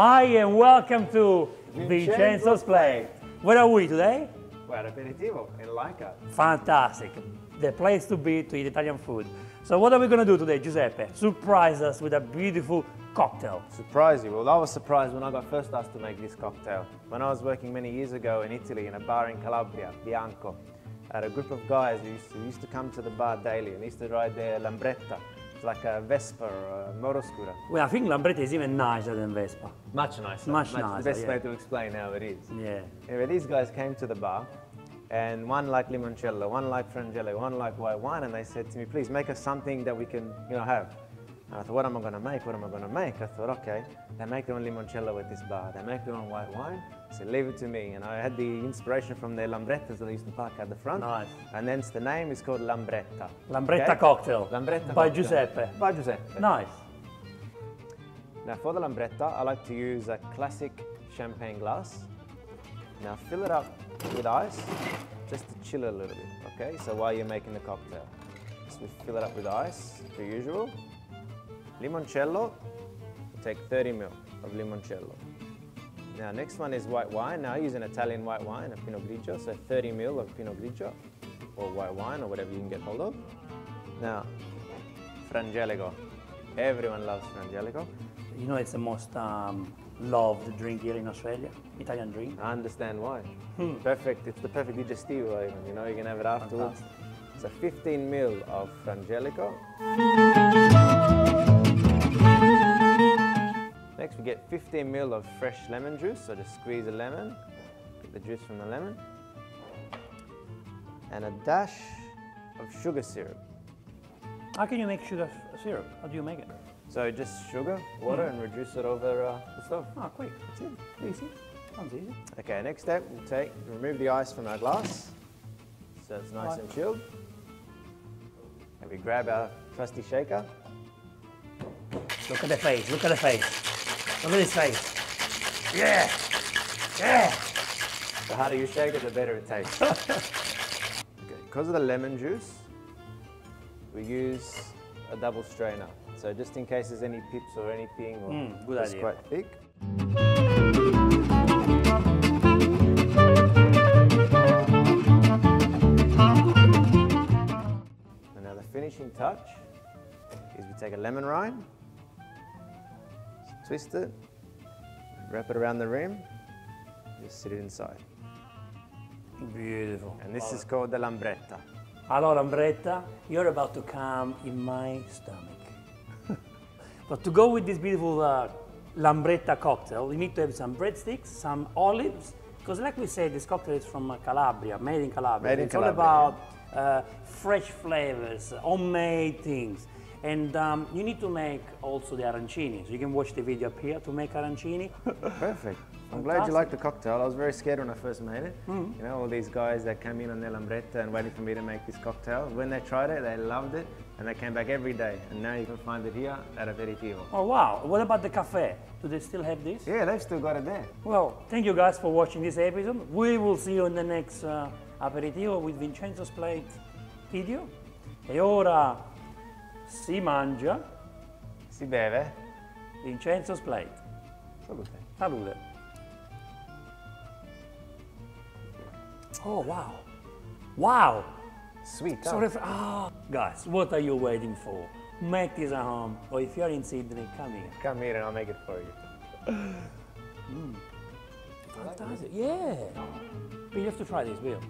Hi and welcome to Vincenzo's Plate. Where are we today? We're at Aperitivo in Leichhardt. Fantastic. The place to be to eat Italian food. So what are we going to do today, Giuseppe? Surprise us with a beautiful cocktail. Surprise you. Well, I was surprised when I got first asked to make this cocktail. When I was working many years ago in Italy in a bar in Calabria, Bianco, I had a group of guys who used to, used to come to the bar daily and used to ride their Lambretta. It's like a Vespa or a motor scooter. Well, I think Lambretta is even nicer than Vespa. Much nicer. Much The nicer, best yeah. way to explain how it is. Yeah. Anyway, these guys came to the bar, and one like limoncello, one like frangele, one like white wine, and they said to me, please make us something that we can, you know, have. And I thought, what am I going to make? What am I going to make? I thought, okay, they make their own limoncello at this bar. They make their own white wine. Said, leave it to me. And I had the inspiration from the lambrettas that I used to park at the front. Nice. And hence the name is called Lambretta. Lambretta Okay? cocktail. Lambretta By cocktail. Giuseppe. By Giuseppe. Nice. Now for the lambretta, I like to use a classic champagne glass. Now fill it up with ice, just to chill it a little bit, okay? So while you're making the cocktail. So we fill it up with ice, per usual. Limoncello, take 30 ml of limoncello. Now next one is white wine. Now I use an Italian white wine, a Pinot Grigio, so 30 ml of Pinot Grigio, or white wine, or whatever you can get hold of. Now, Frangelico. Everyone loves Frangelico. You know it's the most um, loved drink here in Australia, Italian drink. I understand why. Perfect. It's the perfect digestivo. Even, you know, you can have it afterwards. So 15 ml of Frangelico. Next, we get 15 ml of fresh lemon juice. So just squeeze a lemon, get the juice from the lemon, and a dash of sugar syrup. How can you make sugar syrup? How do you make it? So just sugar, water, and reduce it over uh, the stove. Ah, quick. That's it. Easy. Sounds easy. Okay, next step, we'll take, remove the ice from our glass, so it's nice Right. and chilled. And we grab our trusty shaker. Look at the face. Look at the face. Look at his face. Yeah. Yeah. The harder you shake it, the better it tastes. okay, because of the lemon juice, we use a double strainer. So just in case there's any pips or anything, or Mm, good it's idea. quite thick. And now the finishing touch is we take a lemon rind, twist it, wrap it around the rim, just sit it inside. Beautiful. And this is called the lambretta. Allora, lambretta. you're about to come in my stomach. but to go with this beautiful uh, Lambretta cocktail, we need to have some breadsticks, some olives, because like we said, this cocktail is from uh, Calabria, made in Calabria. Made in it's Calabria, all about uh, fresh flavors, homemade things. And um, you need to make also the arancini. So you can watch the video up here to make arancini. Perfect. I'm glad you liked the cocktail. I was very scared when I first made it. Mm. You know, all these guys that came in on their lambretta and waited for me to make this cocktail. When they tried it, they loved it, and they came back every day. And now you can find it here at Aperitivo. oh wow, what about the cafe? Do they still have this? Yeah, they've still got it there. Well, thank you guys for watching this episode. We will see you in the next uh, aperitivo with Vincenzo's Plate video. E ora si mangia Si beve. Vincenzo's Plate. Salute. Salute. Oh, wow. Wow. Sweet, huh? So ah, guys, what are you waiting for? Make this at home. Or if you're in Sydney, come here. Come here and I'll make it for you. Fantastic. Yeah. But you have to try this, Bill.